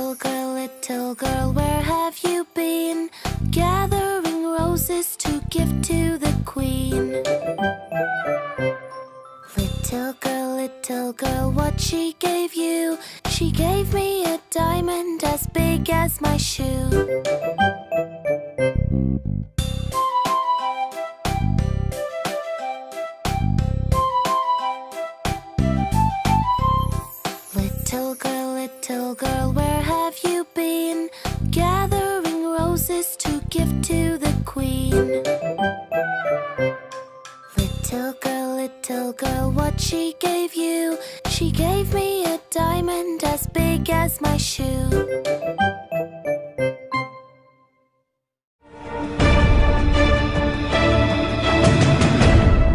Little girl, little girl, where have you been? Gathering roses to give to the queen. Little girl, little girl, what she gave you? She gave me a diamond as big as my shoe. Little girl, little girl, where have you been? Gathering roses to give to the queen. Little girl, little girl, what she gave you? She gave me a diamond as big as my shoe.